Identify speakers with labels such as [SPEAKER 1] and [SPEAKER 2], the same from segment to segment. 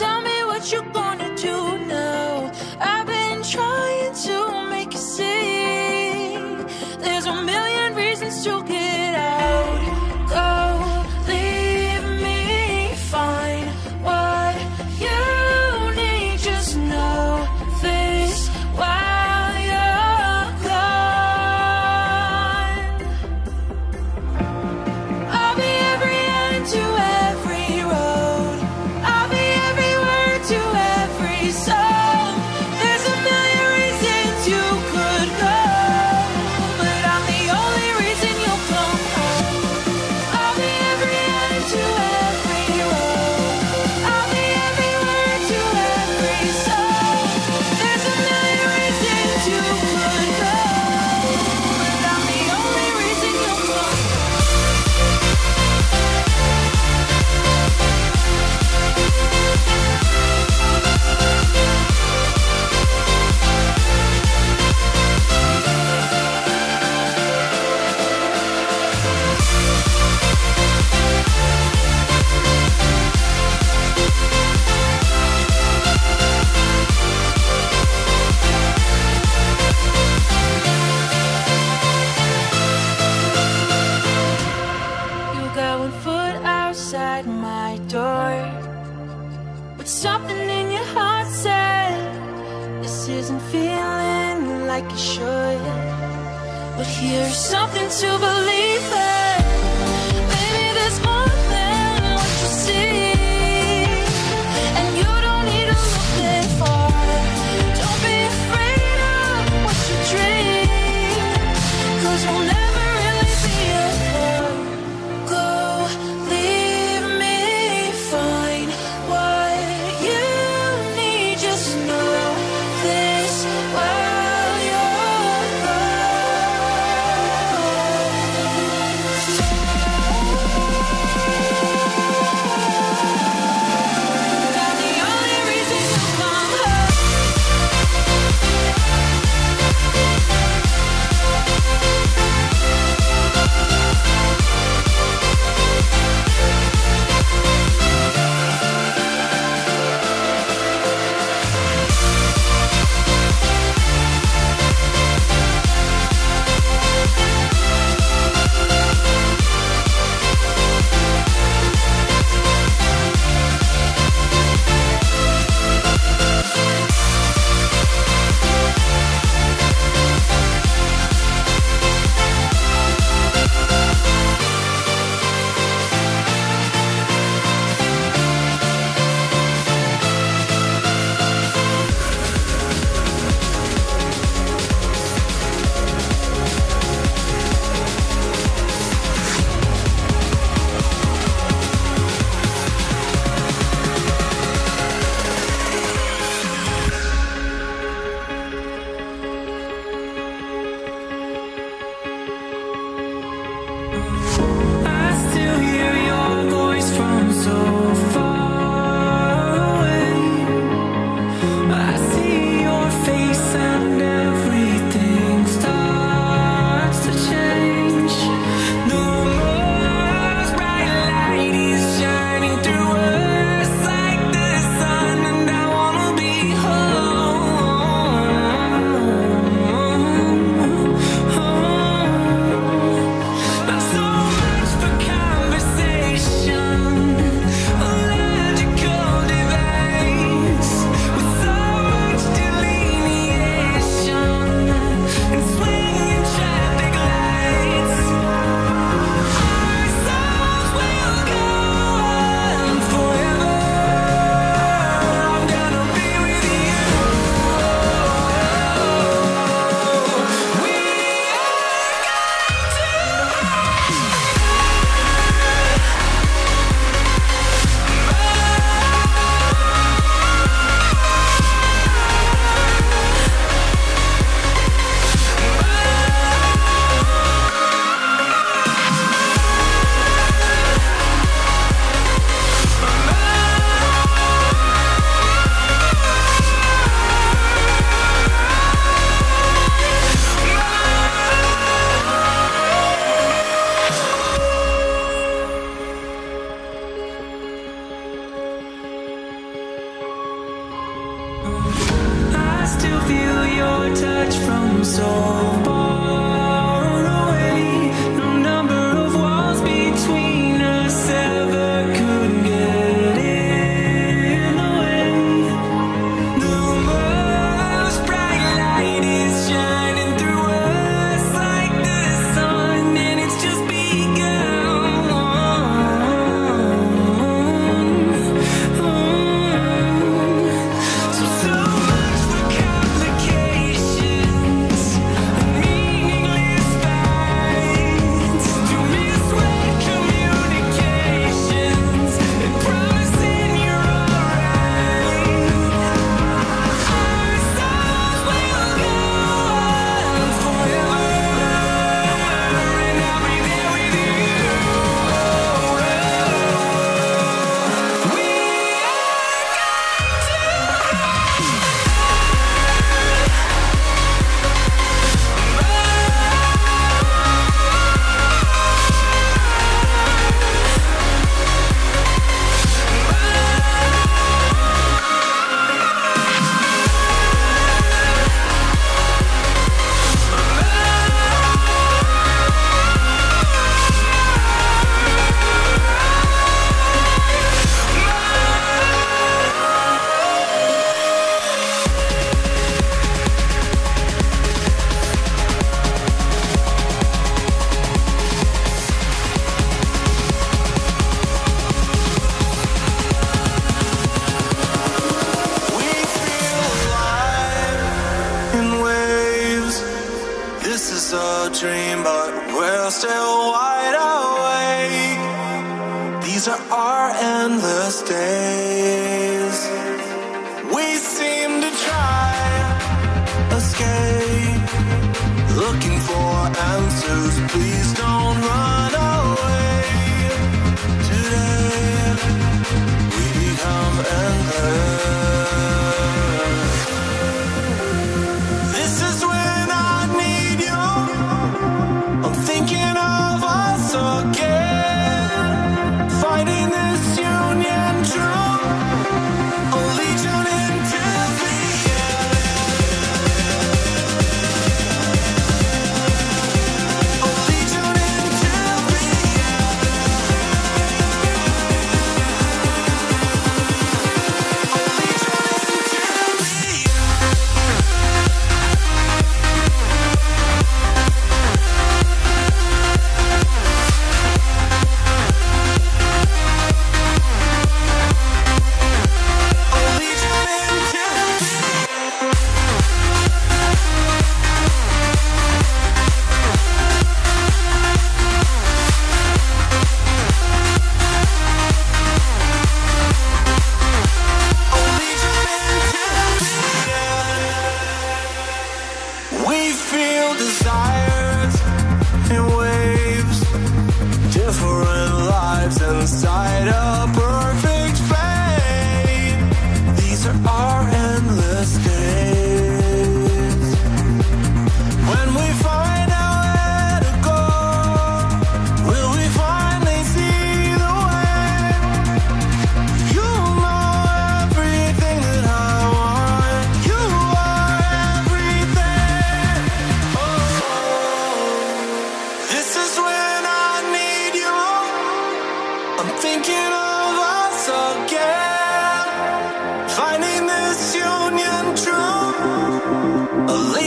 [SPEAKER 1] tell me what you're gonna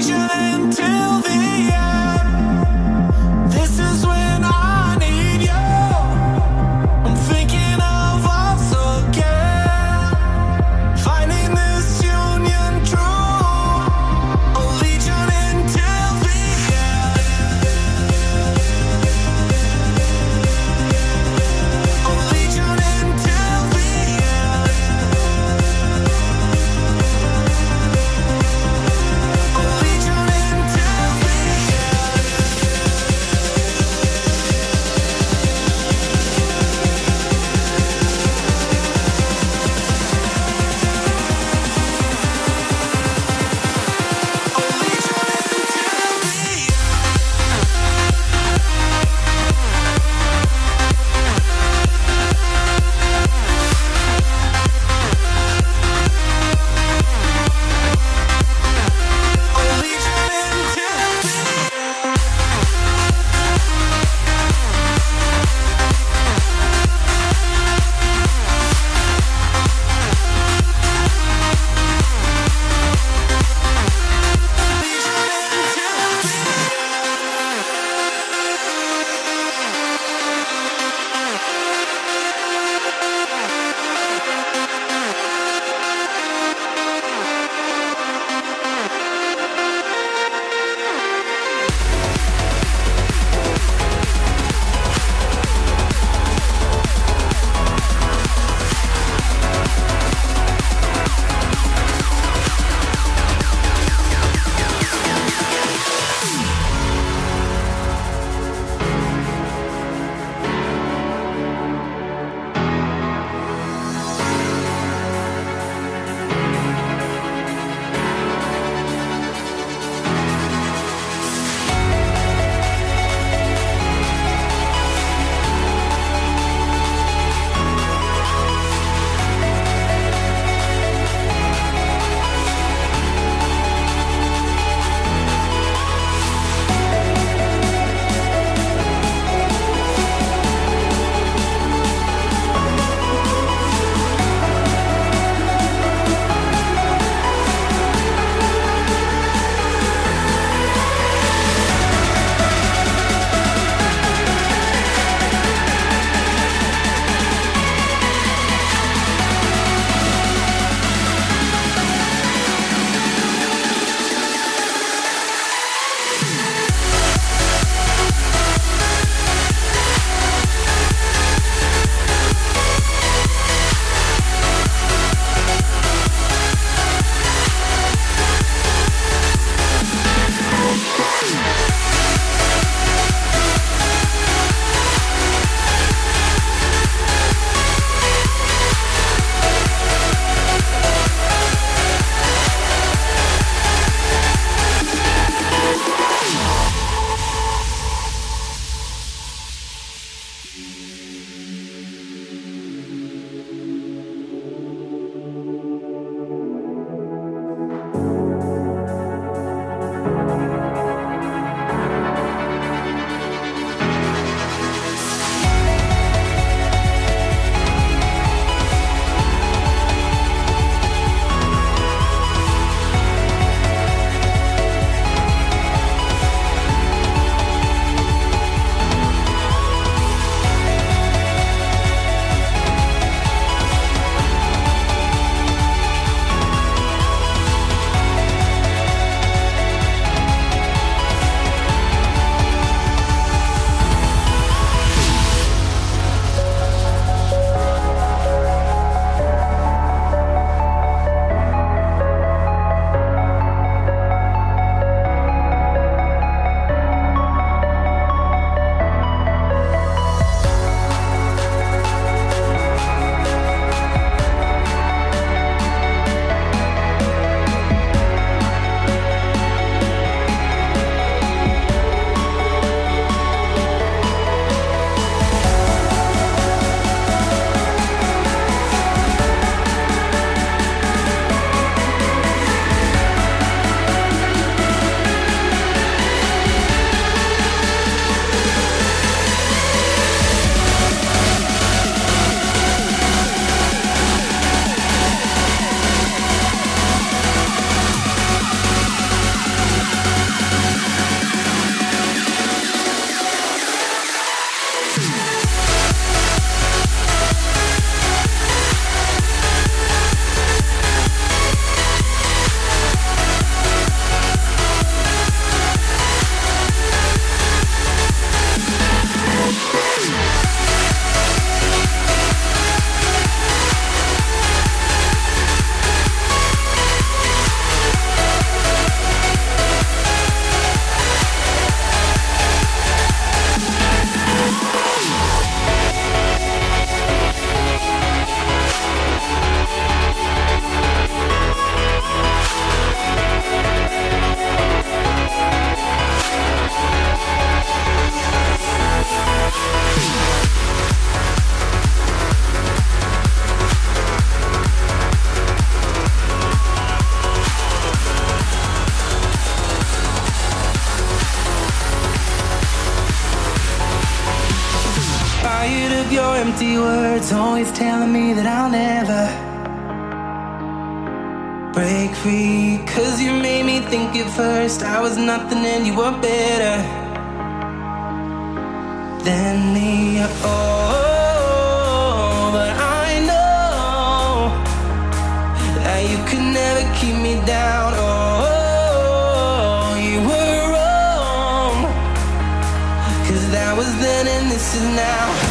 [SPEAKER 2] need you.
[SPEAKER 3] free. Cause you made me think at first I was nothing and you were better than me. Oh, but I know that you could never keep me down. Oh, you were wrong. Cause that was then and this is now.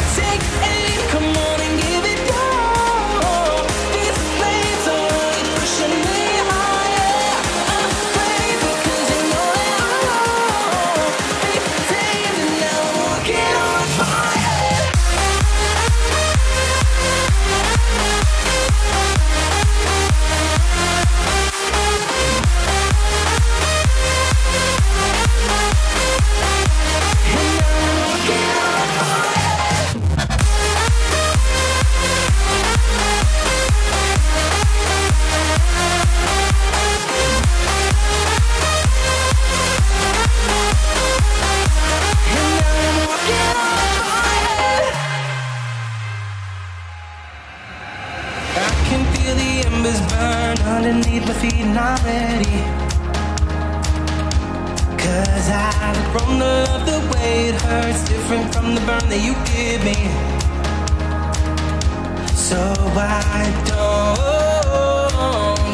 [SPEAKER 3] Don't.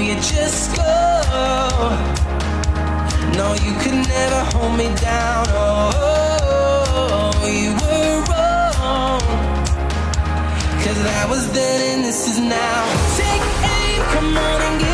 [SPEAKER 3] You just go. No, you could never hold me down. Oh, you were wrong. Cause that was then and this is now. Take aim, come on and get.